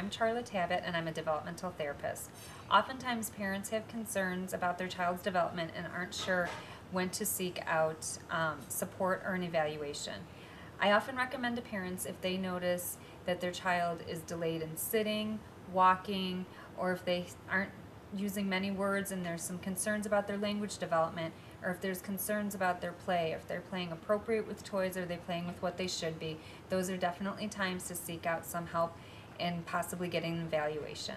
I'm Charla Talbet and I'm a developmental therapist. Oftentimes, parents have concerns about their child's development and aren't sure when to seek out um, support or an evaluation. I often recommend to parents if they notice that their child is delayed in sitting, walking, or if they aren't using many words and there's some concerns about their language development, or if there's concerns about their play, if they're playing appropriate with toys or they playing with what they should be, those are definitely times to seek out some help and possibly getting an evaluation.